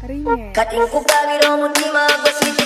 Ringe. Eh. Kating ko kawiro mo di mabasita.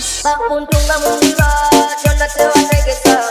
Más punto, vamos y va, yo no te voy a regresar.